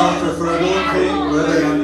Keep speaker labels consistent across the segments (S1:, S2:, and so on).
S1: song for Fergal, Kate, whether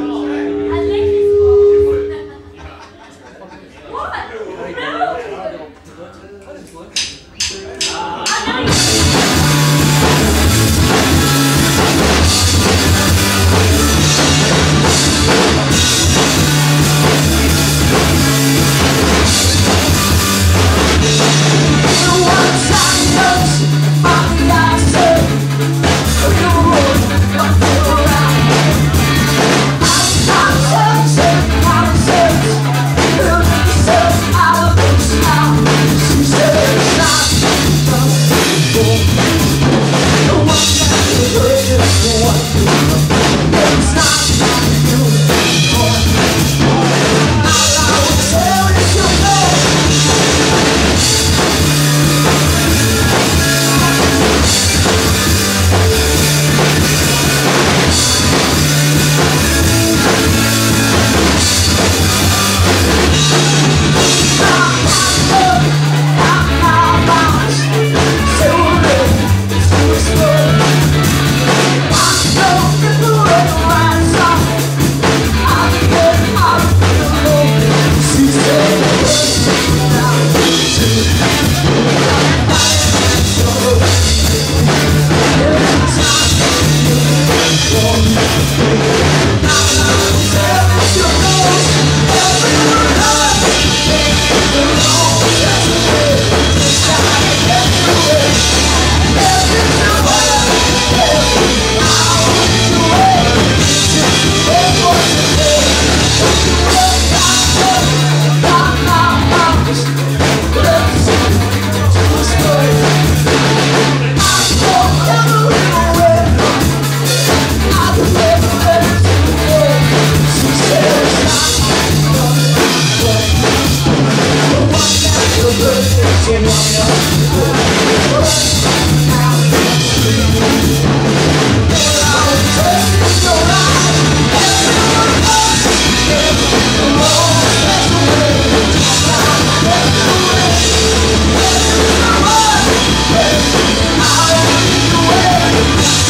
S2: It's just what you Stop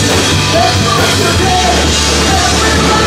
S1: Does anyone of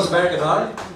S1: aus American High.